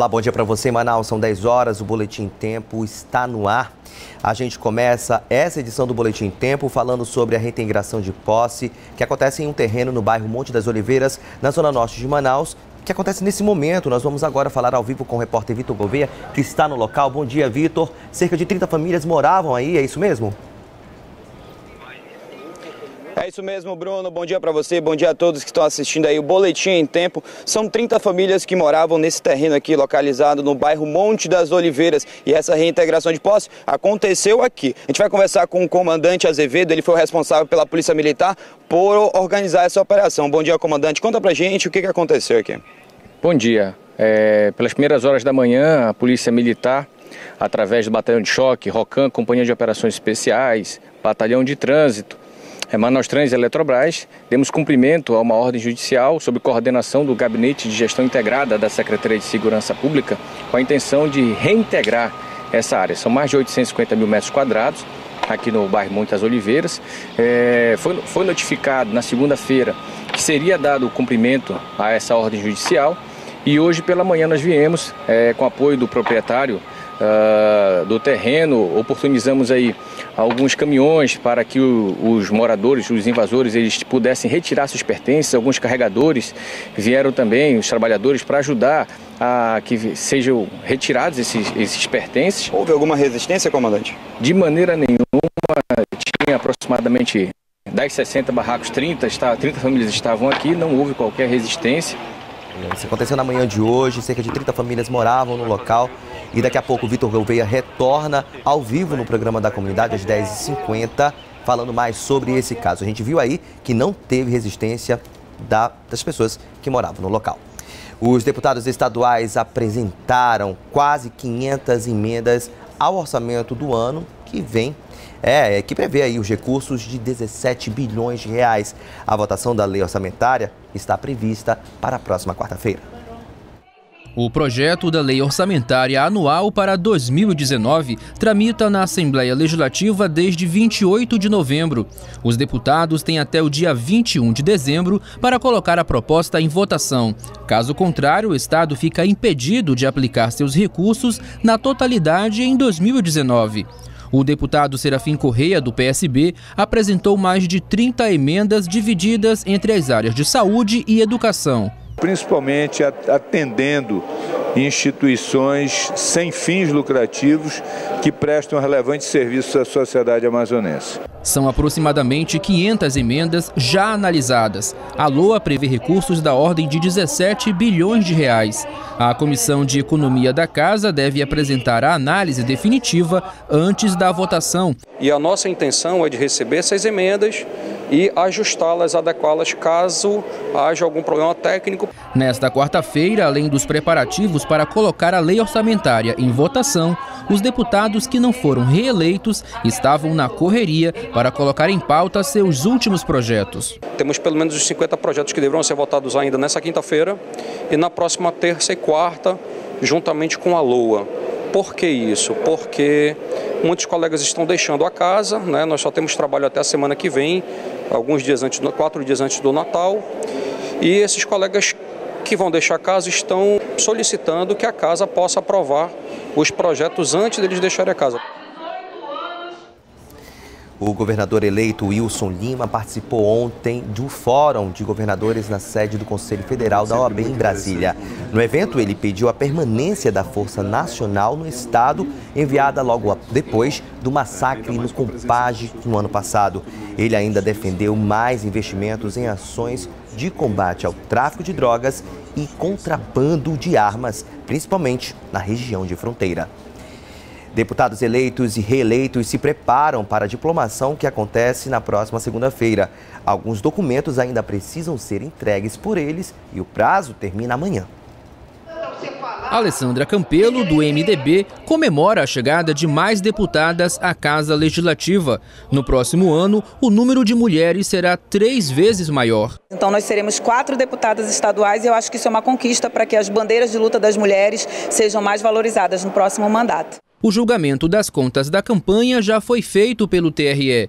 Olá, bom dia para você, Manaus. São 10 horas, o Boletim Tempo está no ar. A gente começa essa edição do Boletim Tempo falando sobre a reintegração de posse que acontece em um terreno no bairro Monte das Oliveiras, na zona norte de Manaus, que acontece nesse momento. Nós vamos agora falar ao vivo com o repórter Vitor Gouveia, que está no local. Bom dia, Vitor. Cerca de 30 famílias moravam aí, é isso mesmo? Isso mesmo, Bruno. Bom dia para você, bom dia a todos que estão assistindo aí o Boletim em Tempo. São 30 famílias que moravam nesse terreno aqui, localizado no bairro Monte das Oliveiras. E essa reintegração de posse aconteceu aqui. A gente vai conversar com o comandante Azevedo, ele foi o responsável pela Polícia Militar por organizar essa operação. Bom dia, comandante. Conta pra gente o que, que aconteceu aqui. Bom dia. É, pelas primeiras horas da manhã, a Polícia Militar, através do Batalhão de Choque, ROCAM, Companhia de Operações Especiais, Batalhão de Trânsito, Manaus Trans e Eletrobras, demos cumprimento a uma ordem judicial sob coordenação do Gabinete de Gestão Integrada da Secretaria de Segurança Pública, com a intenção de reintegrar essa área. São mais de 850 mil metros quadrados aqui no bairro Montes Oliveiras. É, foi, foi notificado na segunda-feira que seria dado cumprimento a essa ordem judicial e hoje pela manhã nós viemos, é, com apoio do proprietário uh, do terreno, oportunizamos aí alguns caminhões para que o, os moradores, os invasores, eles pudessem retirar seus pertences. Alguns carregadores vieram também, os trabalhadores, para ajudar a que sejam retirados esses, esses pertences. Houve alguma resistência, comandante? De maneira nenhuma, tinha aproximadamente das 60 barracos, 30, 30 famílias estavam aqui, não houve qualquer resistência. Isso aconteceu na manhã de hoje, cerca de 30 famílias moravam no local. E daqui a pouco o Vitor Gouveia retorna ao vivo no programa da comunidade às 10h50, falando mais sobre esse caso. A gente viu aí que não teve resistência da, das pessoas que moravam no local. Os deputados estaduais apresentaram quase 500 emendas ao orçamento do ano que vem é, que prevê aí os recursos de 17 bilhões de reais. A votação da lei orçamentária está prevista para a próxima quarta-feira. O projeto da Lei Orçamentária Anual para 2019 tramita na Assembleia Legislativa desde 28 de novembro. Os deputados têm até o dia 21 de dezembro para colocar a proposta em votação. Caso contrário, o Estado fica impedido de aplicar seus recursos na totalidade em 2019. O deputado Serafim Correia, do PSB, apresentou mais de 30 emendas divididas entre as áreas de saúde e educação. Principalmente atendendo instituições sem fins lucrativos que prestam relevantes serviços à sociedade amazonense. São aproximadamente 500 emendas já analisadas. A LOA prevê recursos da ordem de 17 bilhões de reais. A Comissão de Economia da Casa deve apresentar a análise definitiva antes da votação. E a nossa intenção é de receber essas emendas e ajustá-las, adequá-las caso haja algum problema técnico. Nesta quarta-feira, além dos preparativos para colocar a lei orçamentária em votação, os deputados que não foram reeleitos estavam na correria para colocar em pauta seus últimos projetos. Temos pelo menos os 50 projetos que deverão ser votados ainda nessa quinta-feira e na próxima terça e quarta, juntamente com a LOA. Por que isso? Porque muitos colegas estão deixando a casa, né? nós só temos trabalho até a semana que vem, alguns dias antes, quatro dias antes do Natal, e esses colegas que vão deixar a casa estão solicitando que a casa possa aprovar os projetos antes deles deixarem a casa. O governador eleito Wilson Lima participou ontem de um fórum de governadores na sede do Conselho Federal da OAB em Brasília. No evento, ele pediu a permanência da Força Nacional no Estado, enviada logo depois do massacre no Compage no ano passado. Ele ainda defendeu mais investimentos em ações de combate ao tráfico de drogas e contrabando de armas, principalmente na região de fronteira. Deputados eleitos e reeleitos se preparam para a diplomação que acontece na próxima segunda-feira. Alguns documentos ainda precisam ser entregues por eles e o prazo termina amanhã. Alessandra Campelo, do MDB, comemora a chegada de mais deputadas à Casa Legislativa. No próximo ano, o número de mulheres será três vezes maior. Então, nós seremos quatro deputadas estaduais e eu acho que isso é uma conquista para que as bandeiras de luta das mulheres sejam mais valorizadas no próximo mandato. O julgamento das contas da campanha já foi feito pelo TRE.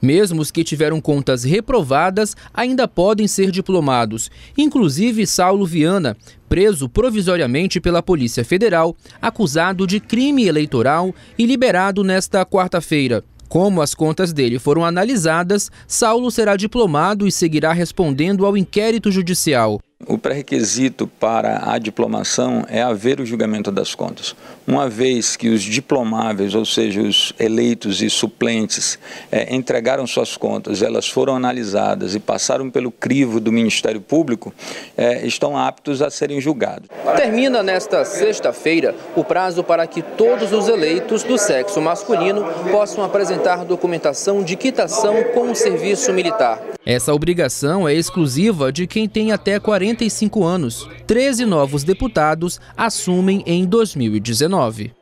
Mesmo os que tiveram contas reprovadas ainda podem ser diplomados, inclusive Saulo Viana, preso provisoriamente pela Polícia Federal, acusado de crime eleitoral e liberado nesta quarta-feira. Como as contas dele foram analisadas, Saulo será diplomado e seguirá respondendo ao inquérito judicial. O pré-requisito para a diplomação é haver o julgamento das contas. Uma vez que os diplomáveis, ou seja, os eleitos e suplentes, é, entregaram suas contas, elas foram analisadas e passaram pelo crivo do Ministério Público, é, estão aptos a serem julgados. Termina nesta sexta-feira o prazo para que todos os eleitos do sexo masculino possam apresentar documentação de quitação com o serviço militar. Essa obrigação é exclusiva de quem tem até 45 anos. 13 novos deputados assumem em 2019.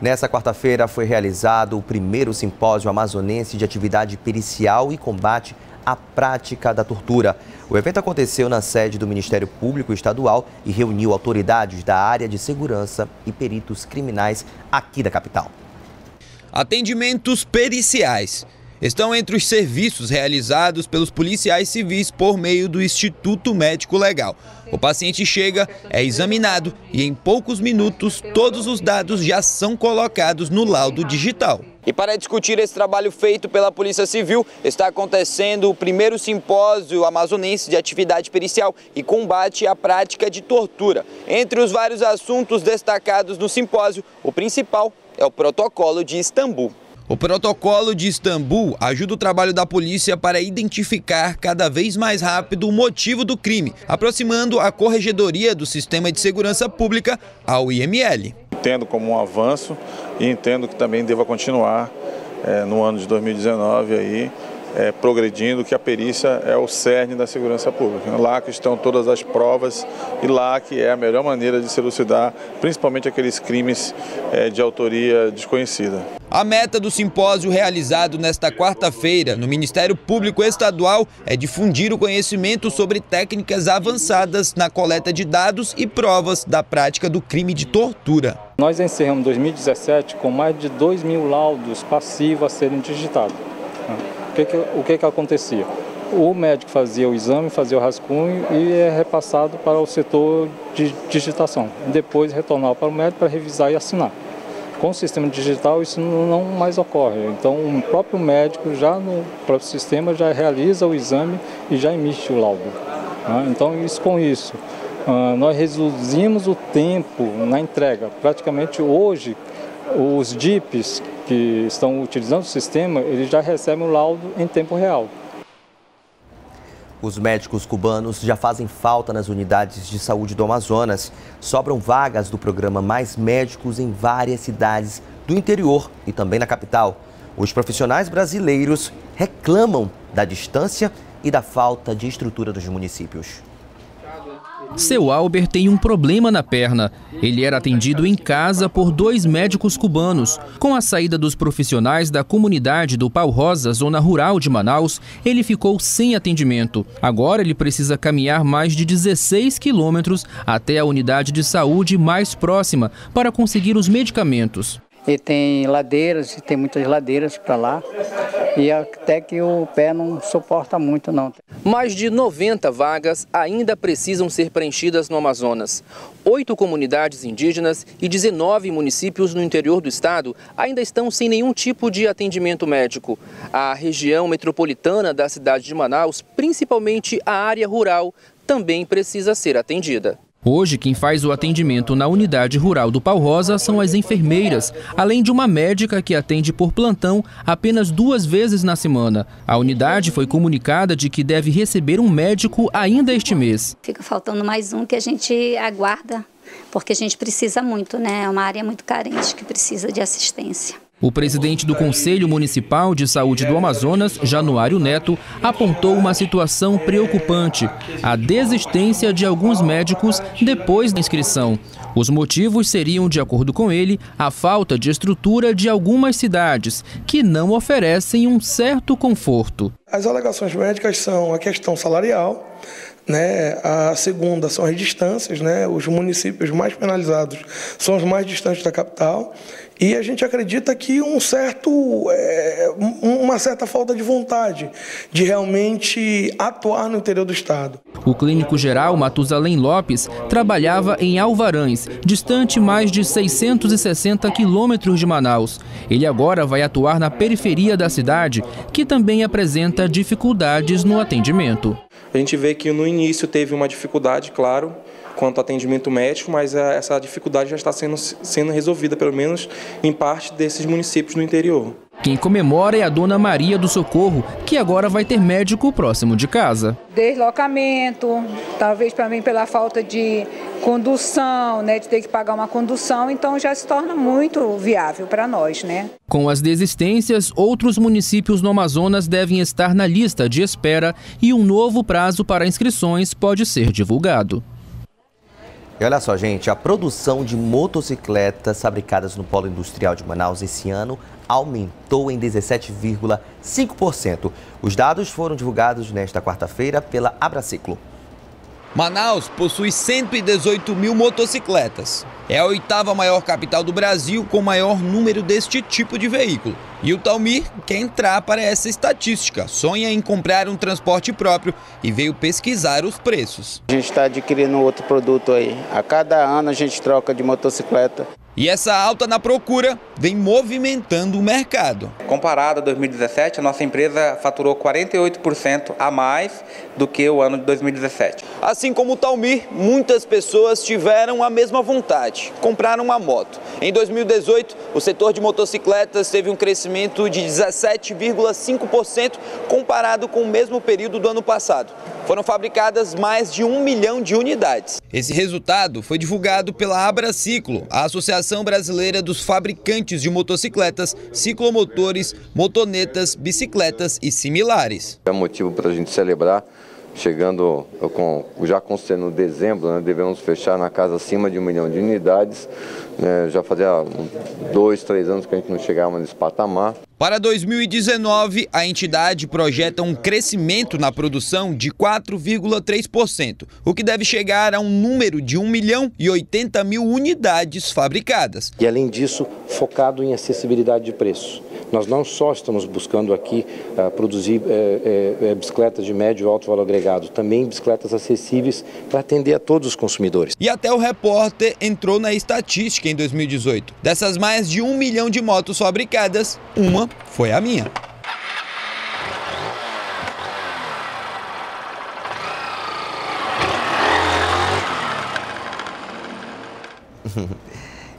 Nessa quarta-feira foi realizado o primeiro simpósio amazonense de atividade pericial e combate à prática da tortura. O evento aconteceu na sede do Ministério Público Estadual e reuniu autoridades da área de segurança e peritos criminais aqui da capital. Atendimentos periciais estão entre os serviços realizados pelos policiais civis por meio do Instituto Médico Legal. O paciente chega, é examinado e em poucos minutos todos os dados já são colocados no laudo digital. E para discutir esse trabalho feito pela Polícia Civil, está acontecendo o primeiro simpósio amazonense de atividade pericial e combate à prática de tortura. Entre os vários assuntos destacados no simpósio, o principal é o protocolo de Istambul. O protocolo de Istambul ajuda o trabalho da polícia para identificar cada vez mais rápido o motivo do crime, aproximando a Corregedoria do Sistema de Segurança Pública ao IML. Entendo como um avanço e entendo que também deva continuar é, no ano de 2019 aí, é, progredindo, que a perícia é o cerne da segurança pública. Lá que estão todas as provas e lá que é a melhor maneira de se elucidar, principalmente aqueles crimes é, de autoria desconhecida. A meta do simpósio realizado nesta quarta-feira no Ministério Público Estadual é difundir o conhecimento sobre técnicas avançadas na coleta de dados e provas da prática do crime de tortura. Nós encerramos 2017 com mais de 2 mil laudos passivos a serem digitados que que, o que, que acontecia? O médico fazia o exame, fazia o rascunho e é repassado para o setor de digitação. Depois retornava para o médico para revisar e assinar. Com o sistema digital isso não mais ocorre. Então o próprio médico já no próprio sistema já realiza o exame e já emite o laudo. Né? Então isso com isso ah, nós reduzimos o tempo na entrega. Praticamente hoje os DIPs que estão utilizando o sistema, eles já recebem o laudo em tempo real. Os médicos cubanos já fazem falta nas unidades de saúde do Amazonas. Sobram vagas do programa Mais Médicos em várias cidades do interior e também na capital. Os profissionais brasileiros reclamam da distância e da falta de estrutura dos municípios. Seu Albert tem um problema na perna. Ele era atendido em casa por dois médicos cubanos. Com a saída dos profissionais da comunidade do Pau Rosa, zona rural de Manaus, ele ficou sem atendimento. Agora ele precisa caminhar mais de 16 quilômetros até a unidade de saúde mais próxima para conseguir os medicamentos. E tem ladeiras, e tem muitas ladeiras para lá e até que o pé não suporta muito não. Mais de 90 vagas ainda precisam ser preenchidas no Amazonas. Oito comunidades indígenas e 19 municípios no interior do estado ainda estão sem nenhum tipo de atendimento médico. A região metropolitana da cidade de Manaus, principalmente a área rural, também precisa ser atendida. Hoje, quem faz o atendimento na unidade rural do Pau Rosa são as enfermeiras, além de uma médica que atende por plantão apenas duas vezes na semana. A unidade foi comunicada de que deve receber um médico ainda este mês. Fica faltando mais um que a gente aguarda, porque a gente precisa muito, né? É uma área muito carente que precisa de assistência. O presidente do Conselho Municipal de Saúde do Amazonas, Januário Neto, apontou uma situação preocupante: a desistência de alguns médicos depois da inscrição. Os motivos seriam, de acordo com ele, a falta de estrutura de algumas cidades, que não oferecem um certo conforto. As alegações médicas são a questão salarial, né? A segunda são as distâncias, né? Os municípios mais penalizados são os mais distantes da capital E a gente acredita que um certo, é, uma certa falta de vontade de realmente atuar no interior do Estado. O clínico geral Matusalém Lopes trabalhava em Alvarães, distante mais de 660 quilômetros de Manaus. Ele agora vai atuar na periferia da cidade, que também apresenta dificuldades no atendimento. A gente vê que no início teve uma dificuldade, claro, quanto ao atendimento médico, mas eh, essa dificuldade já está sendo, sendo resolvida, pelo menos em parte desses municípios no interior. Quem comemora é a dona Maria do Socorro, que agora vai ter médico próximo de casa. Deslocamento, talvez para mim pela falta de condução, né, de ter que pagar uma condução, então já se torna muito viável para nós, né? Com as desistências, outros municípios no Amazonas devem estar na lista de espera e um novo prazo para inscrições pode ser divulgado. E olha só, gente, a produção de motocicletas fabricadas no Polo Industrial de Manaus esse ano aumentou em 17,5%. Os dados foram divulgados nesta quarta-feira pela Abraciclo. Manaus possui 118 mil motocicletas. É a oitava maior capital do Brasil com maior número deste tipo de veículo. E o Talmir quer entrar para essa estatística, sonha em comprar um transporte próprio e veio pesquisar os preços. A gente está adquirindo outro produto aí. A cada ano a gente troca de motocicleta. E essa alta na procura vem movimentando o mercado. Comparado a 2017, a nossa empresa faturou 48% a mais do que o ano de 2017. Assim como o Talmir, muitas pessoas tiveram a mesma vontade, comprar uma moto. Em 2018, o setor de motocicletas teve um crescimento de 17,5% comparado com o mesmo período do ano passado. Foram fabricadas mais de um milhão de unidades. Esse resultado foi divulgado pela Abraciclo, a Associação Brasileira dos Fabricantes de Motocicletas, Ciclomotores, Motonetas, Bicicletas e similares. É motivo para a gente celebrar chegando com, já considerando dezembro, né, devemos fechar na casa acima de um milhão de unidades. Né, já fazia dois, três anos que a gente não chegava nesse patamar. Para 2019, a entidade projeta um crescimento na produção de 4,3%, o que deve chegar a um número de 1 milhão e 80 mil unidades fabricadas. E além disso, focado em acessibilidade de preço. Nós não só estamos buscando aqui uh, produzir uh, uh, bicicletas de médio e alto valor agregado, também bicicletas acessíveis para atender a todos os consumidores. E até o repórter entrou na estatística em 2018. Dessas mais de um milhão de motos fabricadas, uma foi a minha.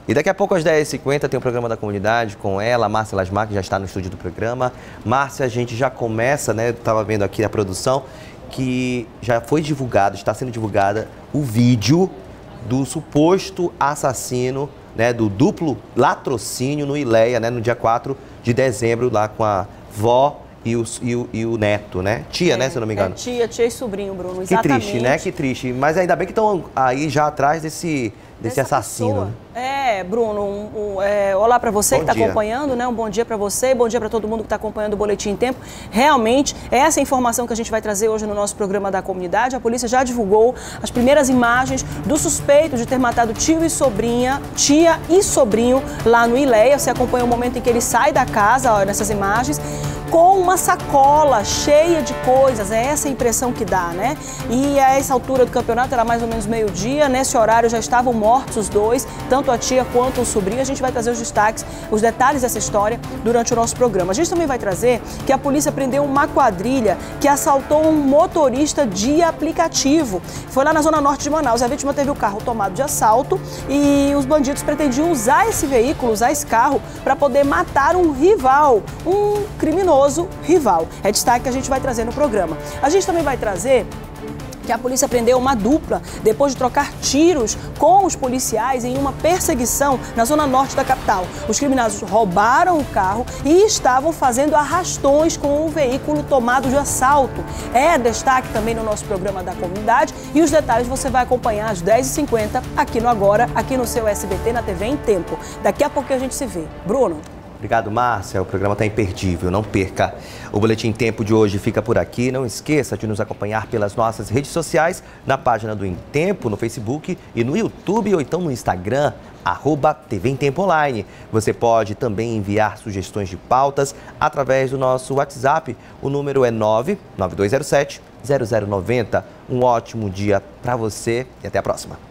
E daqui a pouco, às 10h50, tem o programa da comunidade com ela, Márcia Lasmar, que já está no estúdio do programa. Márcia, a gente já começa, né? Estava vendo aqui a produção, que já foi divulgado, está sendo divulgada o vídeo do suposto assassino, né? Do duplo latrocínio no Ileia, né? No dia 4 de dezembro, lá com a vó e o, e o, e o neto, né? Tia, é, né, se eu não me engano. É tia, tia e sobrinho, Bruno, exatamente. Que triste, né? Que triste. Mas ainda bem que estão aí já atrás desse desse assassino. Né? É, Bruno, um, um, é, olá para você bom que está acompanhando, né? Um bom dia para você, bom dia para todo mundo que está acompanhando o Boletim em Tempo. Realmente, essa é informação que a gente vai trazer hoje no nosso programa da comunidade. A polícia já divulgou as primeiras imagens do suspeito de ter matado tio e sobrinha, tia e sobrinho lá no Ileia. Você acompanha o momento em que ele sai da casa, ó, nessas imagens com uma sacola cheia de coisas. É essa a impressão que dá, né? E a essa altura do campeonato era mais ou menos meio-dia. Nesse horário já estavam mortos os dois, tanto a tia quanto o sobrinho. A gente vai trazer os destaques, os detalhes dessa história durante o nosso programa. A gente também vai trazer que a polícia prendeu uma quadrilha que assaltou um motorista de aplicativo. Foi lá na zona norte de Manaus. A vítima teve o carro tomado de assalto e os bandidos pretendiam usar esse veículo, usar esse carro, para poder matar um rival, um criminoso rival. É destaque que a gente vai trazer no programa. A gente também vai trazer que a polícia prendeu uma dupla depois de trocar tiros com os policiais em uma perseguição na zona norte da capital. Os criminosos roubaram o carro e estavam fazendo arrastões com o veículo tomado de assalto. É destaque também no nosso programa da comunidade e os detalhes você vai acompanhar às 10h50 aqui no Agora, aqui no seu SBT na TV em Tempo. Daqui a pouco a gente se vê. Bruno. Obrigado, Márcia. O programa está imperdível, não perca. O Boletim Tempo de hoje fica por aqui. Não esqueça de nos acompanhar pelas nossas redes sociais, na página do Em Tempo, no Facebook e no YouTube, ou então no Instagram, arroba TV em Tempo Online. Você pode também enviar sugestões de pautas através do nosso WhatsApp. O número é 99207 0090. Um ótimo dia para você e até a próxima.